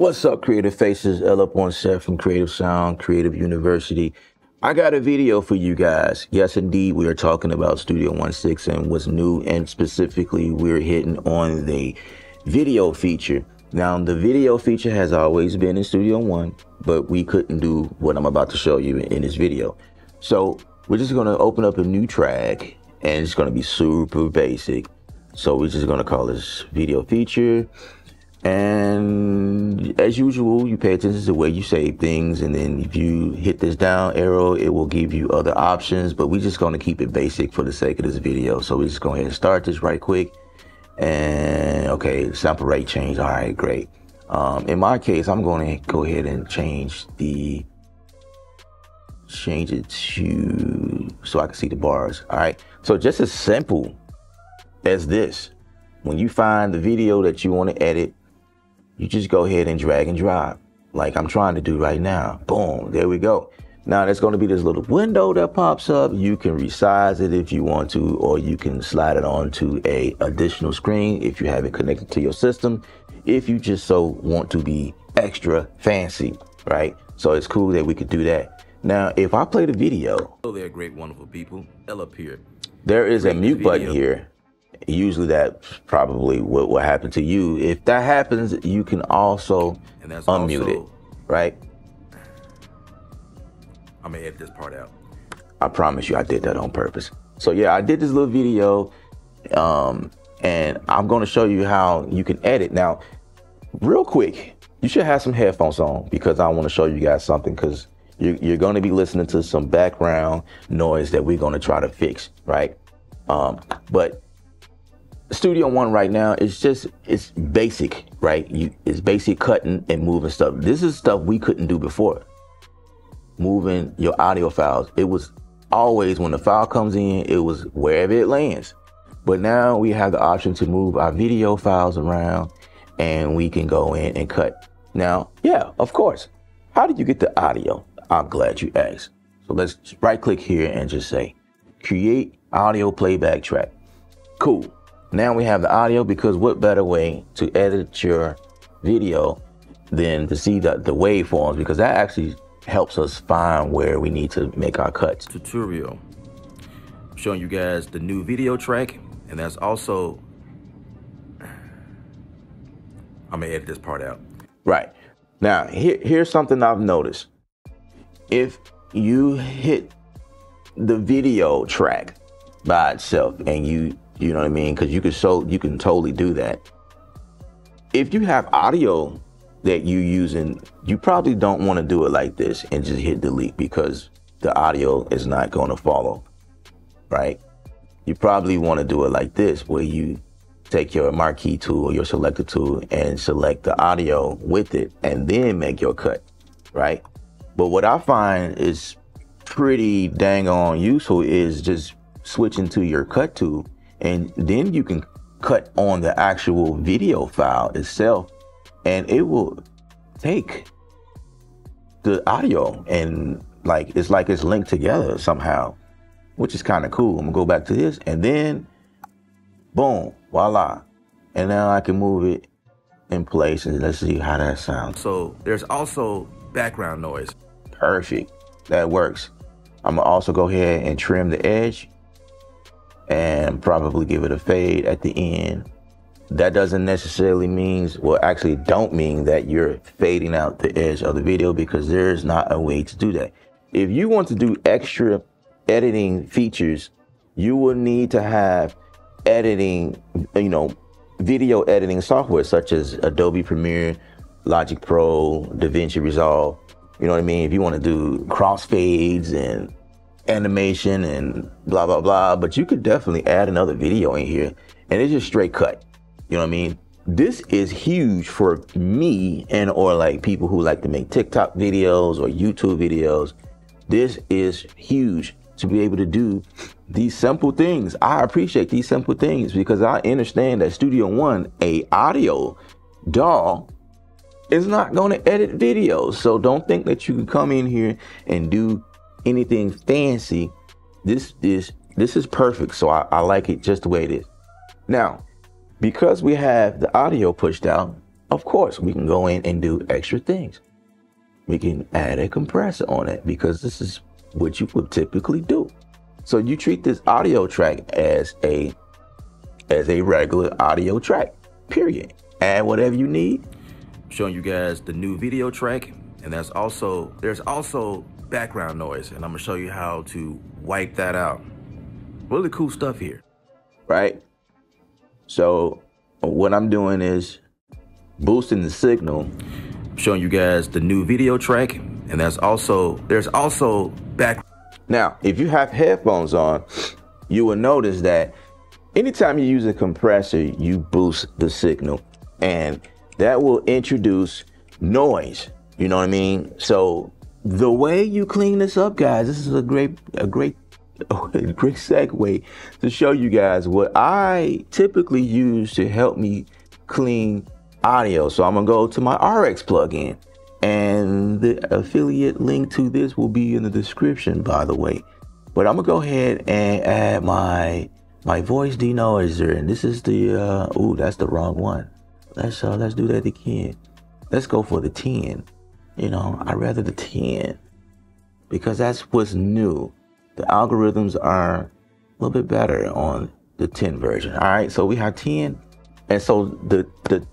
What's up, Creative Faces? Elib on set from Kreatve Sound, Creative University. I got a video for you guys. Yes, indeed, we are talking about Studio One Six and what's new, and specifically, we're hitting on the video feature. Now, the video feature has always been in Studio One, but we couldn't do what I'm about to show you in this video. So, we're just gonna open up a new track, and it's gonna be super basic. So, we're just gonna call this video feature. And as usual, you pay attention to the way you save things. And then if you hit this down arrow, it will give you other options. But we're just going to keep it basic for the sake of this video. So we're just going to start this right quick. And okay, sample rate change. All right, great. Um, in my case, I'm going to go ahead and change the change it to so I can see the bars. All right. So just as simple as this, when you find the video that you want to edit, you just go ahead and drag and drop like I'm trying to do right now. Boom, there we go. Now there's going to be this little window that pops up. You can resize it if you want to, or you can slide it onto a additional screen if you have it connected to your system. If you just so want to be extra fancy, right? So it's cool that we could do that. Now, if I play the video, hello there, great, wonderful people. Elib here. There is a mute button here usually that's probably what will happen to you. If that happens, you can also unmute also, it, right? I'm gonna edit this part out. I promise you, I did that on purpose. So yeah, I did this little video, um, and I'm gonna show you how you can edit. Now, real quick, you should have some headphones on because I want to show you guys something because you're, you're going to be listening to some background noise that we're going to try to fix, right? Um, but Studio One right now is just it's basic, right? You it's basic cutting and moving stuff. This is stuff we couldn't do before. Moving your audio files. It was always when the file comes in, it was wherever it lands. But now we have the option to move our video files around and we can go in and cut. Now, yeah, of course. How did you get the audio? I'm glad you asked. So let's right click here and just say create audio playback track. Cool. Now we have the audio because what better way to edit your video than to see the, the waveforms because that actually helps us find where we need to make our cuts. Tutorial. I'm showing you guys the new video track and that's also, I'm gonna edit this part out. Right. Now, here, here's something I've noticed. If you hit the video track by itself and you you know what I mean? Because you can so you can totally do that. If you have audio that you using, you probably don't want to do it like this and just hit delete because the audio is not going to follow, right? You probably want to do it like this, where you take your marquee tool or your selector tool and select the audio with it and then make your cut, right? But what I find is pretty dang on useful is just switching to your cut tool and then you can cut on the actual video file itself and it will take the audio and like it's like it's linked together somehow which is kind of cool. I'm gonna go back to this and then boom voila. And now i can move it in place and let's see how that sounds. So there's also background noise. Perfect. That works. I'm gonna also go ahead and trim the edge and probably give it a fade at the end. That doesn't necessarily mean, well, actually don't mean that you're fading out the edge of the video because there's not a way to do that. If you want to do extra editing features, you will need to have editing, you know, video editing software such as Adobe Premiere, Logic Pro, DaVinci Resolve. You know what I mean? If you want to do crossfades and animation and blah blah blah but you could definitely add another video in here and it's just straight cut. You know what i mean? This is huge for me and or like people who like to make tiktok videos or youtube videos. This is huge to be able to do these simple things. I appreciate these simple things because i understand that studio one a audio DAW is not going to edit videos. So don't think that you can come in here and do anything fancy. This is this is perfect. So I, I like it just the way it is. Now, because we have the audio pushed out, of course, we can go in and do extra things. We can add a compressor on it because this is what you would typically do. So you treat this audio track as a as a regular audio track. Period. Add whatever you need. Showing you guys the new video track, and that's also there's also background noise, and I'm gonna show you how to wipe that out. Really cool stuff here. Right? So what I'm doing is boosting the signal. Showing you guys the new video track, and that's also there's also back now, if you have headphones on, you will notice that anytime you use a compressor, you boost the signal and that will introduce noise. You know what I mean? So the way you clean this up, guys, this is a great, a great, a great segue to show you guys what I typically use to help me clean audio. So I'm gonna go to my RX plugin and the affiliate link to this will be in the description, by the way. But I'm gonna go ahead and add my my voice denoiser, and this is the uh, ooh, that's the wrong one. Let's uh, let's do that again. Let's go for the 10. You know, I rather the 10 because that's what's new. The algorithms are a little bit better on the 10 version. All right, so we have 10, and so the the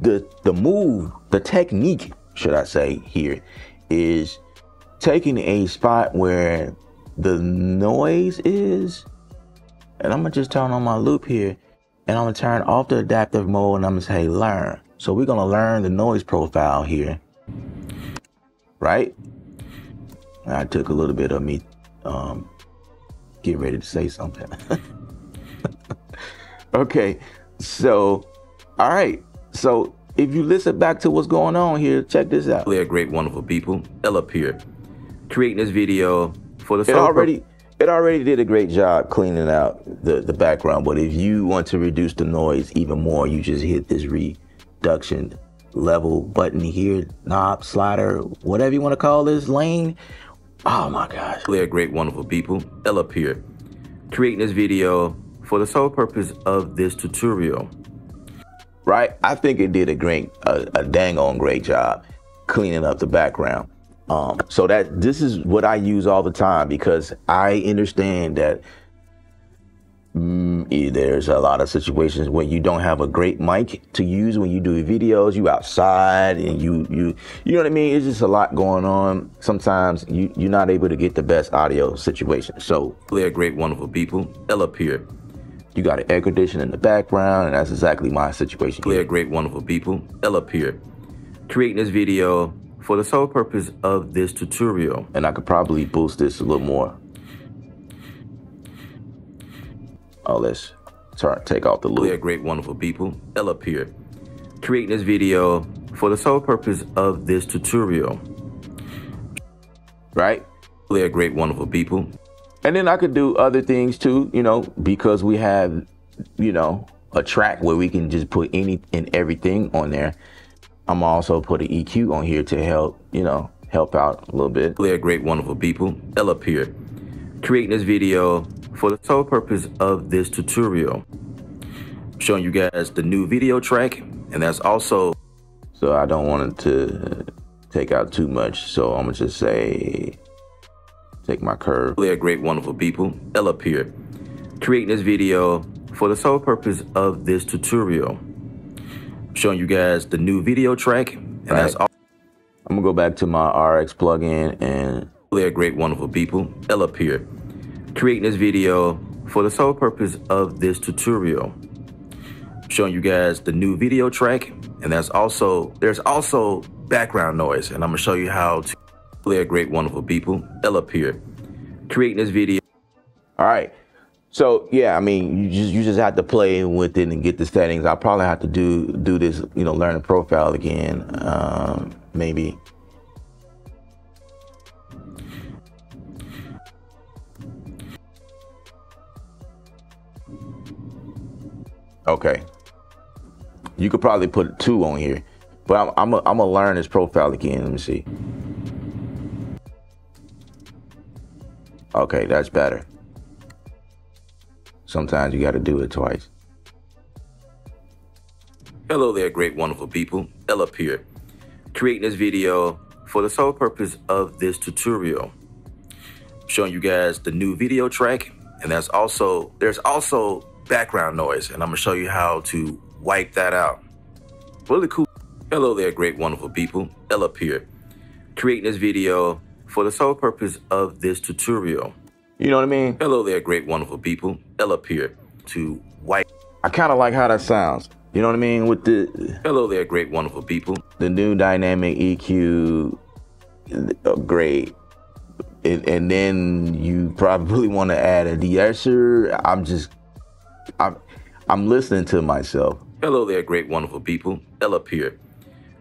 the the move, the technique should I say, here is taking a spot where the noise is, and I'm gonna just turn on my loop here, and I'm gonna turn off the adaptive mode, and I'm gonna say learn. So we're gonna learn the noise profile here, right? I took a little bit of me um, getting ready to say something. okay, so all right, so if you listen back to what's going on here, check this out. They're great, wonderful people. Ella here, creating this video for the. It already, it already did a great job cleaning out the the background. But if you want to reduce the noise even more, you just hit this reduction level button here, knob, slider, whatever you want to call this lane. Oh my gosh. They're great, wonderful people. Ella here, creating this video for the sole purpose of this tutorial right? I think it did a great, a, a dang on great job cleaning up the background. Um, so that this is what I use all the time because I understand that mm, there's a lot of situations when you don't have a great mic to use when you do videos. You outside and you you you know what I mean. It's just a lot going on. Sometimes you you're not able to get the best audio situation. So they're great, wonderful people. Ella here. You got an air conditioner in the background, and that's exactly my situation. Clear, great, wonderful people. Ella here, creating this video for the sole purpose of this tutorial. And I could probably boost this a little more. Oh, let's turn, take off the loop. Clear, great, wonderful people. Ella here, creating this video for the sole purpose of this tutorial. Right? Clear, great, wonderful people. And then I could do other things too, you know, because we have, you know, a track where we can just put any and everything on there. I'm also put an EQ on here to help, you know, help out a little bit. They're great, wonderful people. Ella here, creating this video for the sole purpose of this tutorial. Showing you guys the new video track, and that's also. So I don't want it to take out too much, so I'm gonna just say take my curve. They're great, wonderful people. Ella here, creating this video for the sole purpose of this tutorial. Showing you guys the new video track, and right. that's all. I'm gonna go back to my RX plugin and. They're great, wonderful people. Ella here, creating this video for the sole purpose of this tutorial. Showing you guys the new video track, and that's also there's also background noise, and I'm gonna show you how to they're great, wonderful people. Ella here, creating this video. All right. So yeah, I mean, you just you just have to play with it and get the settings. I'll probably have to do do this, you know, learn the profile again, um, maybe. Okay. You could probably put two on here, but I'm I'm gonna learn this profile again. Let me see. Okay, that's better. Sometimes you got to do it twice. Hello there, great, wonderful people. Elib here, creating this video for the sole purpose of this tutorial. Showing you guys the new video track, and that's also there's also background noise, and I'm gonna show you how to wipe that out. Really cool. Hello there, great, wonderful people. Elib here, creating this video for the sole purpose of this tutorial. You know what I mean? Hello there, great, wonderful people. Elib here to wipe. I kind of like how that sounds. You know what I mean? With the Hello there, great, wonderful people. the new dynamic EQ, uh, great. And, and then you probably want to add a de-esser. I'm just, I'm, I'm listening to myself. Hello there, great, wonderful people. Elib here,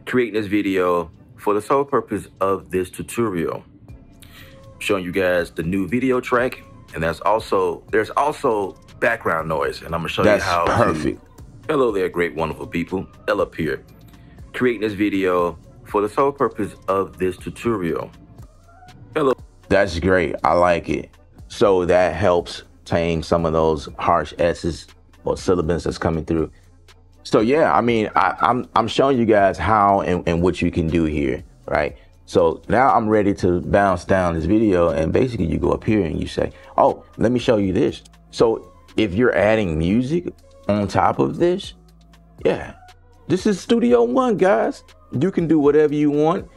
creating this video for the sole purpose of this tutorial. Showing you guys the new video track, and that's also there's also background noise, and I'm gonna show That's you how. to- perfect. Hello there, great, wonderful people. Elib here, creating this video for the sole purpose of this tutorial. Hello. That's great. I like it. So that helps tame some of those harsh S's or syllables that's coming through. So yeah, I mean, I, I'm I'm showing you guys how and, and what you can do here, right? So now I'm ready to bounce down this video and basically you go up here and you say, oh, let me show you this. So if you're adding music on top of this, yeah, this is Studio One, guys. You can do whatever you want.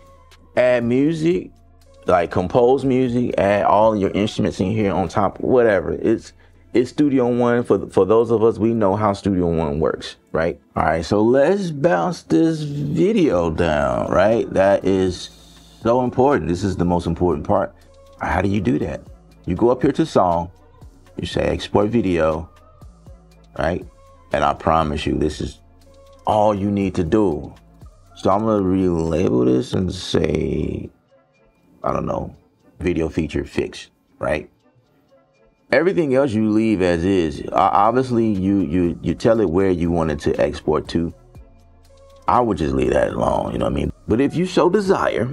Add music, like compose music, add all your instruments in here on top, whatever. It's it's Studio One for for those of us we know how Studio One works, right? All right, so let's bounce this video down, right? That is so important. This is the most important part. How do you do that? You go up here to song, you say export video, right? And I promise you, this is all you need to do. So I'm gonna relabel this and say, I don't know, video feature fixed, right? Everything else you leave as is. Obviously, you you you tell it where you want it to export to. I would just leave that alone, you know what I mean? But if you so desire,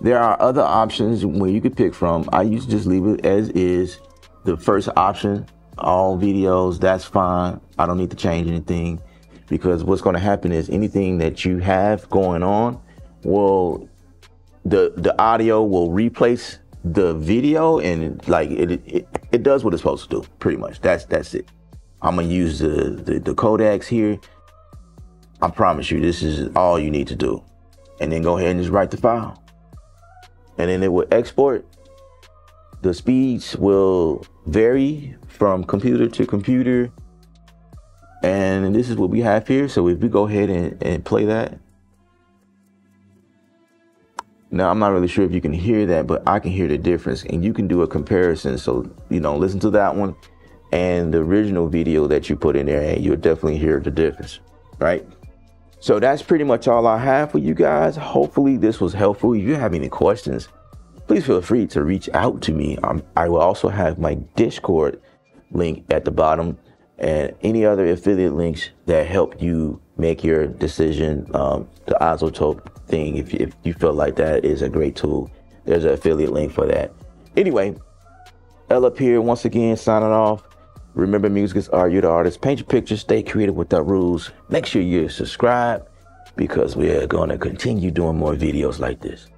there are other options where you could pick from. I used to just leave it as is. The first option, all videos, that's fine. I don't need to change anything because what's going to happen is anything that you have going on will the the audio will replace the video and like it it, it does what it's supposed to do pretty much. That's that's it. I'm gonna use the, the the codecs here. I promise you this is all you need to do. And then go ahead and just write the file. And then it will export. The speeds will vary from computer to computer. And this is what we have here. So if we go ahead and, and play that. Now, I'm not really sure if you can hear that, but I can hear the difference and you can do a comparison. So, you know, listen to that one and the original video that you put in there and you'll definitely hear the difference, right? So that's pretty much all I have for you guys. Hopefully this was helpful. If you have any questions, please feel free to reach out to me. I will also have my Discord link at the bottom and any other affiliate links that help you make your decision. Um, the iZotope thing, if, if you feel like that is a great tool, there's an affiliate link for that. Anyway, Elib here once again signing off. Remember, music is art. You're the artist. Paint your picture. Stay creative without rules. Make sure you subscribe because we are going to continue doing more videos like this.